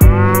you.